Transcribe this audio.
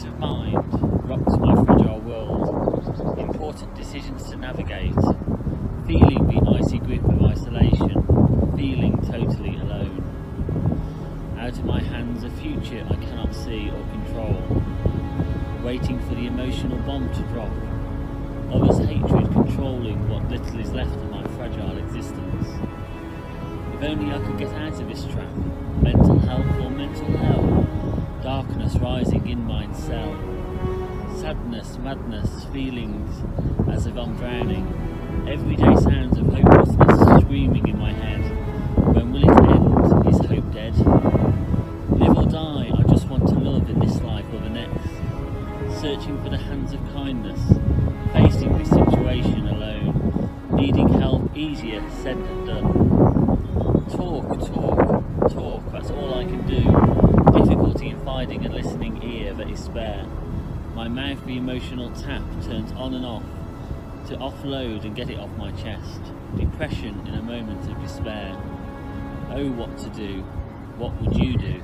peace of mind, rocks my fragile world, important decisions to navigate, feeling the icy grip of isolation, feeling totally alone. Out of my hands a future I cannot see or control, waiting for the emotional bomb to drop, others' hatred controlling what little is left of my fragile existence. If only I could get out of this trap, mental health rising in my cell. Sadness, madness, feelings as if I'm drowning. Everyday sounds of hopelessness screaming in my head. When will it end? Is hope dead? Live or die, I just want to love in this life or the next. Searching for the hands of kindness, facing this situation alone. Needing help easier said than done. Talk, talk, talk, that's all I can do. Difficulty in finding a listening is spare. My mouth the emotional tap turns on and off to offload and get it off my chest. Depression in a moment of despair. Oh, what to do? What would you do?